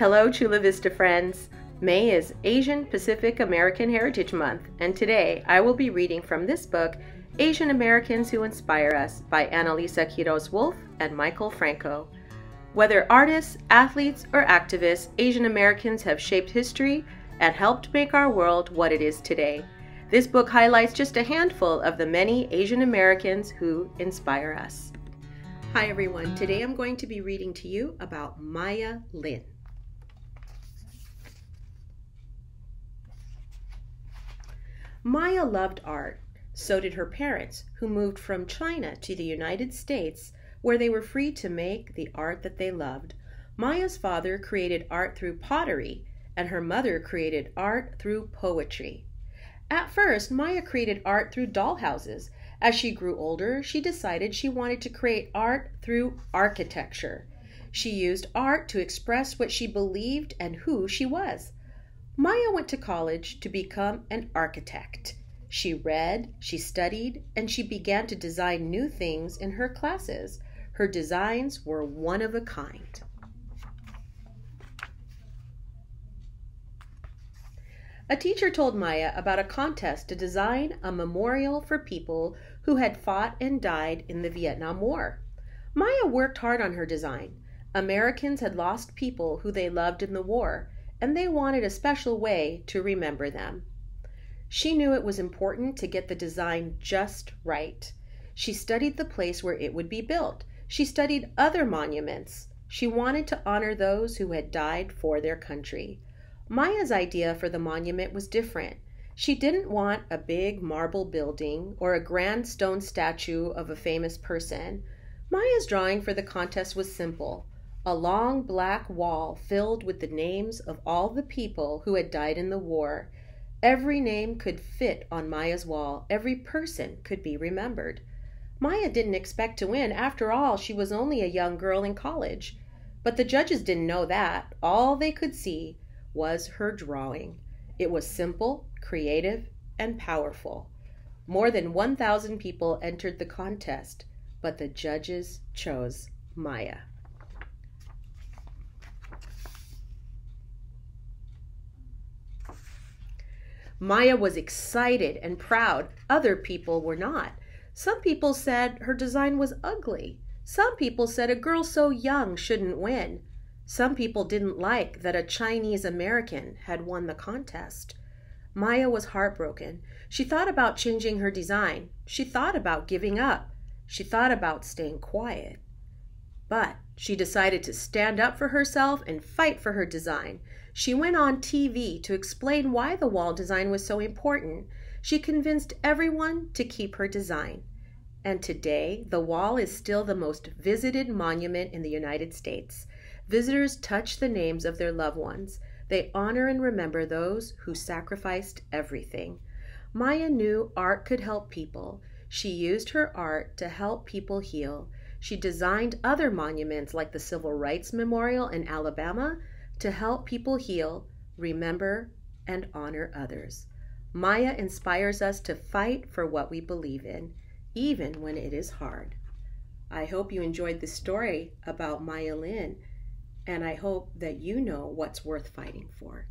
Hello, Chula Vista friends. May is Asian Pacific American Heritage Month, and today I will be reading from this book, Asian Americans Who Inspire Us, by Analiza Quiroz Wolf and Michael Franco. Whether artists, athletes, or activists, Asian Americans have shaped history and helped make our world what it is today. This book highlights just a handful of the many Asian Americans who inspire us. Hi, everyone. Today I'm going to be reading to you about Maya Lin. Maya loved art. So did her parents, who moved from China to the United States, where they were free to make the art that they loved. Maya's father created art through pottery, and her mother created art through poetry. At first, Maya created art through dollhouses. As she grew older, she decided she wanted to create art through architecture. She used art to express what she believed and who she was. Maya went to college to become an architect. She read, she studied, and she began to design new things in her classes. Her designs were one of a kind. A teacher told Maya about a contest to design a memorial for people who had fought and died in the Vietnam War. Maya worked hard on her design. Americans had lost people who they loved in the war, and they wanted a special way to remember them. She knew it was important to get the design just right. She studied the place where it would be built. She studied other monuments. She wanted to honor those who had died for their country. Maya's idea for the monument was different. She didn't want a big marble building or a grand stone statue of a famous person. Maya's drawing for the contest was simple a long black wall filled with the names of all the people who had died in the war. Every name could fit on Maya's wall, every person could be remembered. Maya didn't expect to win. After all, she was only a young girl in college. But the judges didn't know that. All they could see was her drawing. It was simple, creative, and powerful. More than 1,000 people entered the contest, but the judges chose Maya. Maya was excited and proud. Other people were not. Some people said her design was ugly. Some people said a girl so young shouldn't win. Some people didn't like that a Chinese American had won the contest. Maya was heartbroken. She thought about changing her design. She thought about giving up. She thought about staying quiet. But she decided to stand up for herself and fight for her design. She went on TV to explain why the wall design was so important. She convinced everyone to keep her design. And today, the wall is still the most visited monument in the United States. Visitors touch the names of their loved ones. They honor and remember those who sacrificed everything. Maya knew art could help people. She used her art to help people heal. She designed other monuments like the Civil Rights Memorial in Alabama to help people heal, remember, and honor others. Maya inspires us to fight for what we believe in, even when it is hard. I hope you enjoyed the story about Maya Lin, and I hope that you know what's worth fighting for.